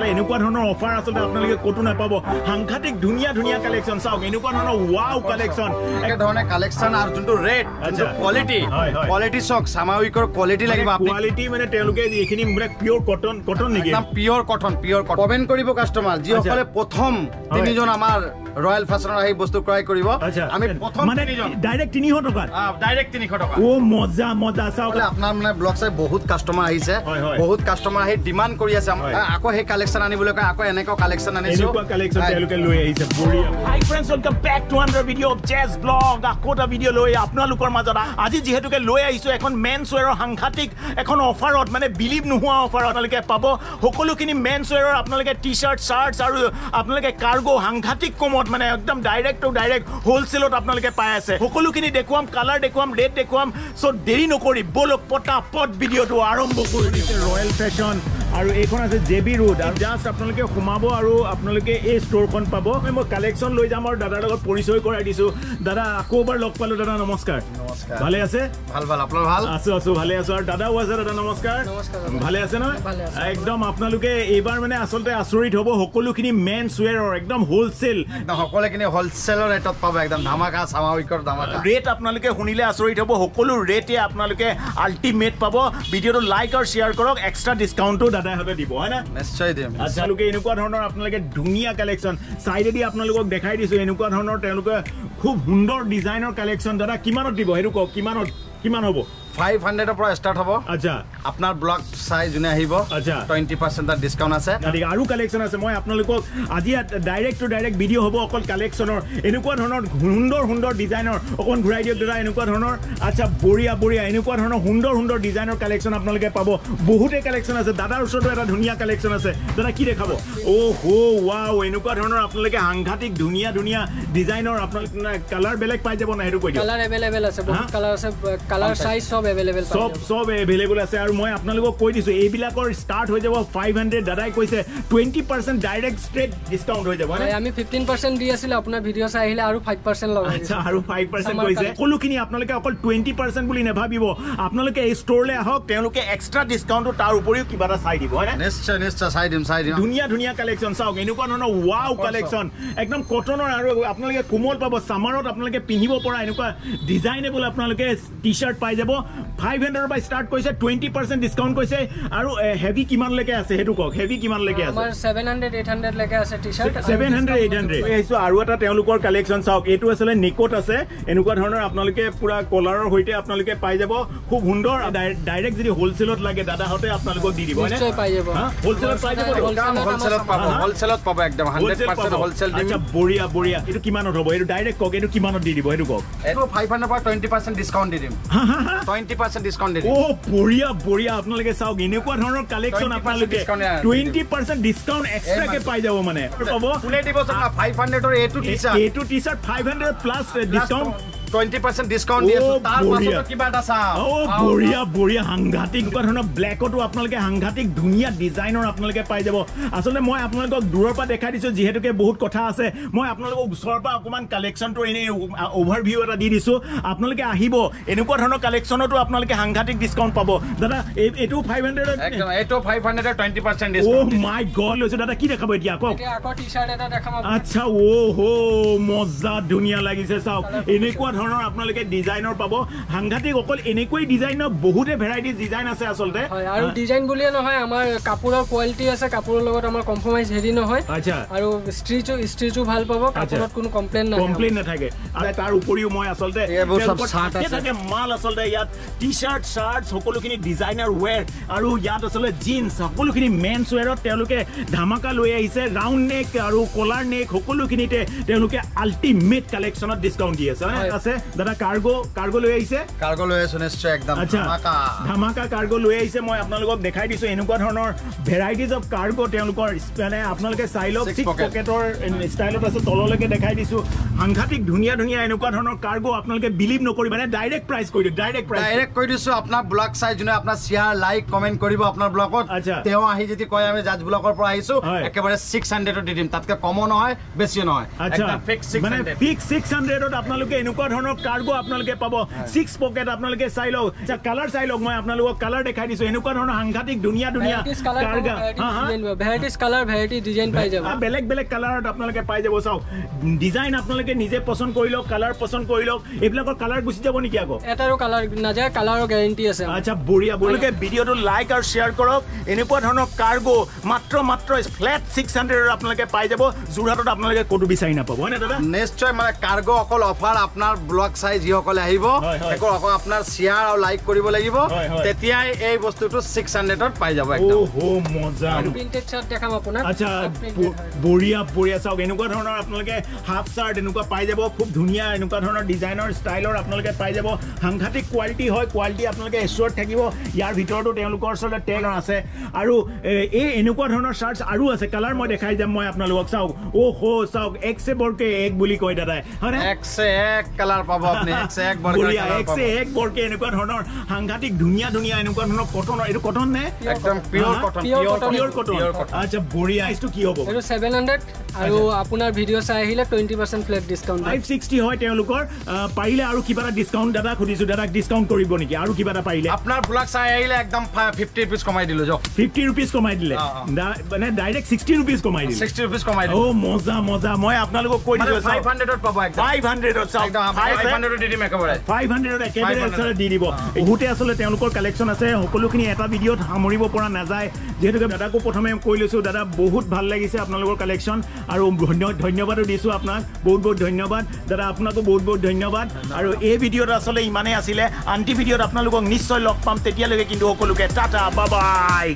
এনেকুৱা ধৰণৰ অফাৰ আচলতে আপোনালোকে ক'তো নাপাব। সাংঘাতিক ধুনীয়া ধুনীয়া কালেকশ্যন চাওক এনেকুৱা ধৰণৰ ৱাও কালেকশ্যন একে ধৰণে কালেকশ্যন আৰু যোনটো ৰেট। কোৱালিটি। কোৱালিটি চাওক সাময়িকৰ কোৱালিটি লাগিব কোৱালিটি মানে তেওঁলোকে এইখিনি মানে পিয়'ৰ কটন কটন নেকি pure cotton pure cotton comment কৰিব কাষ্টমাৰ যিসকলে প্ৰথম তিনিজন আমাৰ ৰয়েল ফেশ্বনৰ আহি বস্তু ক্ৰয় কৰিব। আমি প্ৰথম মানে ডাইৰেক্ট তিনিশ টকাত? ডাইৰেক্ট তিনিশ টকা। অ মজা মজা চাওক। আপোনাৰ মানে ব্লগ চাই বহুত কাষ্টমাৰ আহিছে। বহুত কাষ্টমাৰ আহি ডিমাণ্ড কৰি আছে। আকৌ সেই কালেকশ্যন আনিবলৈ কয় আকৌ এনেকুৱা কালেকশ্যন আনিছো। এনেকুৱা কালেকশ্যন। তেওঁলোকে লৈ আহিছে বঢ়িয়া। Hi friends welcome back to under video of জেজ ব্লগ আকৌ এটা ভিডিঅ' লৈ আপোনালোকৰ মাজত আজি যিহেতুকে লৈ আহিছোঁ এখন মেনছ ৱেৰৰ সাংঘাতিক এখন অফাৰত মানে বিলিভ নোহোৱা অফাৰত আপোনালোকে পাব। সকলোখিনি মেনছ ৱেৰৰ আপোনালোকে টি চাৰ্ট চাৰ্টছ আৰু আপোনালোকে কাৰ্গো সাংঘাতিক কমত মানে একদম ডাইৰেক্ট টু ডাইৰেক্ট হ'লচেলত আপোনালোকে পাই আছে। সকলোখিনি দেখুৱাম কালাৰ দেখুৱাম ৰেট দেখুৱাম। চ' দেৰি নকৰি বলক পটাপট ভিডিঅ'টো আৰম্ভ কৰি দিছে ৰয়েল ফেশ্বন আৰু এইখন আছে জে বি ৰোড আৰু জাষ্ট আপোনালোকে সোমাব আৰু আপোনালোকে এই ষ্ট'ৰখন পাব। মই কালেকশ্যন লৈ যাম আৰু দাদাৰ লগত পৰিচয় কৰাই দিছোঁ। দাদা আকৌ এবাৰ লগ পালোঁ দাদা নমস্কাৰ। নমস্কাৰ। ভালে আছে? ভাল ভাল। আপোনাৰ ভাল? আছো আছো ভালে আছো। আৰু দাদাও আছে দাদা নমস্কাৰ। ভালে আছে নহয়? একদম আপোনালোকে এইবাৰ মানে আচলতে আচৰিত হ'ব সকলোখিনি মেনছ ৱেৰৰ একদম হ'লচেল সকলোখিনি হ'লচেলৰ ৰেটত পাব একদম ধামাকা সাময়িকৰ ধামাকা। ৰেট আপোনালোকে শুনিলে আচৰিত হ'ব সকলো ৰেটে আপোনালোকে আল্টিমেট পাব। ভিডিঅ'টো লাইক আৰু শ্বেয়াৰ কৰক এক্সট্ৰা ডিছকাউণ্টো দাদাই হাতে দিব হয় না? নিশ্চয় দিম। আচ্ছা তেওঁলোকে এনেকুৱা ধৰণৰ আপোনালোকে ধুনীয়া কালেকশ্যন চাইডেদি আপোনালোকক দেখাই দিছোঁ এনেকুৱা ধৰণৰ তেওঁলোকে খুব সুন্দৰ ডিজাইনৰ কালেকশ্যন দাদা কিমানত দিব? সেইটো কওক কিমানত কিমান হ'ব? ফাইভ হাণ্ড্ৰেডৰ পৰা ষ্টাৰ্ট হ'ব। আচ্ছা। আপোনাৰ ব্লগ চাই যোনে আহিব আচ্ছা। টুৱেণ্টি পাৰ্চেণ্ট তাত ডিছকাউণ্ট আছে। গতিকে আৰু কালেকশ্যন আছে। মই আপোনালোকক আজি ডাইৰেক্ট টু ডাইৰেক্ট ভিডিঅ' হ'ব অকল কালেকশ্যনৰ এনেকুৱা ধৰণৰ সুন্দৰ সুন্দৰ ডিজাইনৰ অকণমান ঘূৰাই দিয়ক দাদা এনেকুৱা ধৰণৰ। আচ্ছা বঢ়িয়া বঢ়িয়া এনেকুৱা ধৰণৰ সুন্দৰ সুন্দৰ ডিজাইনৰ কালেকশ্যন আপোনালোকে পাব। বহুতেই কালেকশ্যন আছে। দাদাৰ ওচৰতো এটা ধুনীয়া কালেকশ্যন আছে। দাদা কি দেখাব? অ' হো ৱাও এনেকুৱা ধৰণৰ আপোনালোকে সাংঘাতিক ধুনীয়া ধুনীয়া ডিজাইনৰ আপোনালোকে কালাৰ বেলেগ পাই যাব না সেইটো কৈ দিয়ক। কালাৰ এভেইলেবল আছে? বহুত কালাৰ আছে। কালাৰ চাইজ চব এভেইলেবল চব চব এভেইলেবল আছে আৰু মই আপোনালোকক কৈ দিছোঁ এইবিলাকৰ ষ্টাৰ্ট হৈ যাব ফাইভ হাণ্ড্ৰেড দাদাই কৈছে twenty percent direct straight discount হৈ যাব? আমি ফিফটিন পাৰ্চেণ্ট দি আছিলো আপোনাৰ ভিডিঅ' চাই আহিলে আৰু ফাইভ পাৰ্চেণ্ট লগাই আচ্ছা। আৰু ফাইভ পাৰ্চেণ্ট কৈছে। সকলোখিনি আপোনালোকে অকল টুৱেণ্টি পাৰ্চেণ্ট বুলি নাভাবিব আপোনালোকে এই ষ্ট'ৰলৈ আহক তেওঁলোকে এক্সট্ৰা ডিছকাউণ্টটো তাৰ উপৰিও কিবা এটা চাই দিব হয়নে নিশ্চয় নিশ্চয় চাই দিম চাই দিম ধুনীয়া ধুনীয়া কালেকশ্যন চাওক এনেকুৱা ধৰণৰ ৱাও কালেকশ্যন একদম কটনৰ আৰু আপোনালোকে কোমল পাব ছামাৰত আপোনালোকে পিন্ধিব পৰা এনেকুৱা ডিজাইনেবল আপোনালোকে টি চাৰ্ট পাই যাব ফাইভ হাণ্ড্ৰেডৰ পৰা ষ্টাৰ্ট কৰিছে টুৱেণ্টি পাৰ্চেণ্ট ডিছকাউণ্ট কৰিছে আৰু হেভি কিমানলৈকে আছে সেইটো কওক? হেভি কিমানলৈকে আছে? আমাৰ ছেভেন হাণ্ড্ৰেড এইট হাণ্ড্ৰেড লৈকে আছে T shirt seven hundred eight hundred আহিছোঁ আৰু এটা তেওঁলোকৰ কালেকশ্যন চাওক এইটো আচলতে নিকট আছে এনেকুৱা ধৰণৰ আপোনালোকে পুৰা কলাৰৰ সৈতে আপোনালোকে পাই যাব। খুব সুন্দৰ ডাইৰেক্ট যদি হ'লচেলত লাগে দাদাহঁতে আপোনালোকক দি দিব? হ'লচেলত পাই যাব। নেকি? হ'লচেলত পাব একদম আচ্ছা বঢ়িয়া বঢ়িয়া। এইটো কিমানত হ'ব? এইটো ডাইৰেক্ট কওক এইটো কিমানত দি দিব? সেইটো কওক। এইটো ফাইভ হাণ্ড্ৰেড পৰা টুৱেণ্টি পাৰ্চেণ্ট ডিছকাউণ্ট দি দিম? টুৱেণ্টি পাৰ্চেণ্ট ডিছকাউণ্ট দিম অ' বঢ়িয়া বঢ়িয়া। আপোনালোকে চাওক এনেকুৱা ধৰণৰ কালেকশ্যন 20% আপোনালোকে। টুৱেণ্টি পাৰ্চেণ্ট ডিছকাউণ্ট এক্সট্ৰাকে পাই যাব মানে। পাব হাণ্ড্ৰেডৰ এইটো টি চাৰ্ট এইটো T shirt five hundred plus discount twenty percent discount দি আছো। তাৰ। পাছতো কিবা এটা চাওঁ বঢ়িয়া বঢ়িয়া সাংঘাতিক এনেকুৱা ধৰণৰ ব্লেকতো আপোনালোকে সাংঘাতিক ধুনীয়া ডিজাইনৰ আপোনালোকে পাই যাব। আচলতে মই আপোনালোকক দূৰৰ পৰা দেখাই দিছোঁ যিহেতুকে বহুত কথা আছে। মই আপোনালোকক ওচৰৰ পৰা অকণমান কালেকশ্যনটো এনেই অভাৰ এটা দি দিছোঁ। আপোনালোকে আহিব। এনেকুৱা ধৰণৰ কালেকশ্যনতো আপোনালোকে সাংঘাতিক ডিছকাউণ্ট পাব। দাদা এই- এইটো ফাইভ হাণ্ড্ৰেডত একদম এইটো ফাইভ হাণ্ড্ৰেডৰ twenty percent oh' my god লৈছোঁ। দাদা কি দেখাব এতিয়া? কওক। আকৌ। আচ্ছা অ' হো মজা ধুনীয়া লাগিছে চাওক। এনেকুৱা ধৰণৰ আপোনালোকে ডিজাইনৰ পাব। সাংঘাতিক অকল এনেকুৱাই ডিজাইনৰ বহুতে ভেৰাইটিজ ডিজাইন আছে আচলতে। আৰু ডিজাইন বুলিয়ে নহয় আমাৰ কাপোৰৰ কোৱালিটি আছে কাপোৰৰ লগত আমাৰ কম্প্ৰমাইজ হেৰি নহয়। আচ্ছা। আৰু ষ্ট্ৰিচো ষ্ট্ৰিচো ভাল পাব কাপোৰত কোনো কমপ্লেইন নাই কমপ্লেইন নাথাকে। আৰু তাৰ উপৰিও মই আচলতে থাকে আছে। মাল আচলতে ইয়াত। টি চাৰ্ট চাৰ্ট সকলোখিনি ডিজাইনাৰ ৱেৰ আৰু ইয়াত আচলতে জিন্স সকলোখিনি মেনছ ৱেৰত তেওঁলোকে ধামাকা লৈ আহিছে। ৰাউণ্ড নেক আৰু কলাৰ নেক সকলোখিনিতে তেওঁলোকে আল্টিমেট কালেকশ্যনত ডিছকাউণ্ট দি আছে। হয়নে? আছে। দাদা কাৰ্গো কাৰ্গো লৈ আহিছে? কাৰ্গো লৈ আছো নিশ্চয় একদম আচ্ছা ধামাকা। কাৰ্গো লৈ আহিছে। মই আপোনালোকক দেখাই দিছোঁ এনেকুৱা ধৰণৰ ভেৰাইটিজ অফ কাৰ্গো তেওঁলোকৰ মানে আপোনালোকে চাই লওক। Six pocket. পকেটৰ ষ্টাইলত আছে তললৈকে দেখাই দিছোঁ। সাংঘাতিক ধুনীয়া ধুনীয়া এনেকুৱা ধৰণৰ কাৰ্গো আপোনালোকে বিলিভ নকৰিব মানে ডাইৰেক্ট প্ৰাইচ কৰি দিওঁ ডাইৰেক্ট প্ৰাইচ ডাইৰেক্ট কৈ দিছো আপোনাৰ ব্লগ চাই যোনে আপোনাৰ শ্বেয়াৰ লাইক কমেণ্ট কৰিব আপোনাৰ ব্লগত। তেওঁ আহি যদি কয় আমি জাজ ব্লগৰ পৰা আহিছো। একেবাৰে ছিক্স হাণ্ড্ৰেডত দি দিম। তাতকে কমো নহয় বেছিও নহয়। আচ্ছা। একদম fixed 600 মানে ফিক্স ছিক্স হাণ্ড্ৰেডত আপোনালোকে এনেকুৱা ধৰণৰ ধৰণৰ কাৰ্গো আপোনালোকে পাব। ছিক্স পকেট আপোনালোকে চাই লওক। আচ্ছা কালাৰ চাই লওক। মই আপোনালোকক কালাৰ দেখাই দিছোঁ। এনেকুৱা ধৰণৰ সাংঘাতিক ধুনীয়া ধুনীয়া বেলেগ বেলেগ কালাৰত আপোনালোকে পাই যাব। চাওক ডিজাইন আপোনালোকে নিজে পচন্দ কৰি লওক কালাৰ পচন্দ কৰি লওক। এইবিলাকৰ কালাৰ গুচি যাব নেকি আকৌ? এটাৰো কালাৰ নাযায় কালাৰৰ গেৰেণ্টি আছে আচ্ছা বঢ়িয়া। আপোনালোকে ভিডিঅ'টো লাইক আৰু শ্বেয়াৰ কৰক। এনেকুৱা ধৰণৰ কাৰ্গো মাত্ৰ মাত্ৰ ফ্লেট ছিক্স হাণ্ড্ৰেডত আপোনালোকে পাই যাব। যোৰহাটত আপোনালোকে ক'তো বিচাৰি নাপাব। হয়নে দাদা? নিশ্চয় মানে কাৰ্গো অকল অফাৰ আপোনাৰ ব্লগ চাই যিসকলে আহিব আপোনাৰ শ্বেয়াৰ আৰু লাইক কৰিব লাগিব। তেতিয়াই এই বস্তুটো ছিক্স হাণ্ড্ৰেডত পাই যাব। বঢ়িয়া বঢ়িয়া। চাওক এনেকুৱা ধৰণৰ আপোনালোকে হাফ চাৰ্ট এনেকুৱা পাই যাব। খুব ধুনীয়া এনেকুৱা ধৰণৰ ডিজাইনৰ ষ্টাইলৰ আপোনালোকে পাই যাব। সাংঘাতিক কোৱালিটি হয় কোৱালিটি আপোনালোকে থাকিব। ইয়াৰ ভিতৰতো তেওঁলোকৰ ওচৰতে টেগ আছে। আৰু এই এনেকুৱা ধৰণৰ চাৰ্টছ আৰু আছে। কালাৰ মই দেখাই যাম মই আপোনালোকক। চাওক অ' হো চাওক এক চে বৰকে এক বুলি কয় দাদাই। হয়নে? এক কালাৰ পাব আপুনি এক এক বৰকে এনেকুৱা ধৰণৰ সাংঘাতিক ধুনীয়া ধুনীয়া এনেকুৱা ধৰণৰ কটনৰ এইটো কটন নে? একদম pure? Cotton pure cotton cotton pure cotton আচ্ছা বঢ়িয়া এইটো কি হ'ব? এইটো ছেভেন হাণ্ড্ৰেড আৰু আপোনাৰ ভিডিঅ' চাই আহিলে twenty percent flat discount five sixty হয় তেওঁলোকৰ পাৰিলে আৰু কিবা এটা ডিছকাউণ্ট দাদা সুধিছোঁ দাদাক ডিছকাউণ্ট কৰিব নেকি? আৰু কিবা এটা পাৰিলে? আপোনাৰ ব্লগ চাই আহিলে একদম ফিফটি ৰুপিজ কমাই দিলো যক ফিফটি ৰুপিজ কমাই দিলে? মানে ডাইৰেক্ট ছিক্সটি ৰুপিজ কমাই দিলে? ছিক্সটি ৰুপিজ কমাই দিলো। অ' মজা মজা। মই আপোনালোকক কৈ দিছোঁ ফাইভ হাণ্ড্ৰেডত পাব একদম। ফাইভ হাণ্ড্ৰেডত চাওক। একদম ফাইভ হাণ্ড্ৰেডত একেবাৰে। ফাইভ হাণ্ড্ৰেডত একেবাৰে 500 আচলতে দি দিব। বহুতে আচলতে তেওঁলোকৰ কালেকশ্যন আছে সকলোখিনি এটা ভিডিঅ'ত সামৰিব পৰা নাযায়। যিহেতুকে দাদাকো প্ৰথমে কৈ লৈছোঁ দাদা বহুত ভাল লাগিছে আপোনালোকৰ কালেকশ্যন আৰু ধন্য- ধন্যবাদো দিছোঁ আপোনাক। বহুত বহুত ধন্যবাদ। দাদা আপোনাকো বহুত বহুত ধন্যবাদ। আৰু এই ভিডিঅ'ত আচলতে ইমানেই আছিলে। আনটি ভিডিঅ'ত আপোনালোকক নিশ্চয় লগ পাম তেতিয়ালৈকে কিন্তু সকলোকে। টাটা বাবাই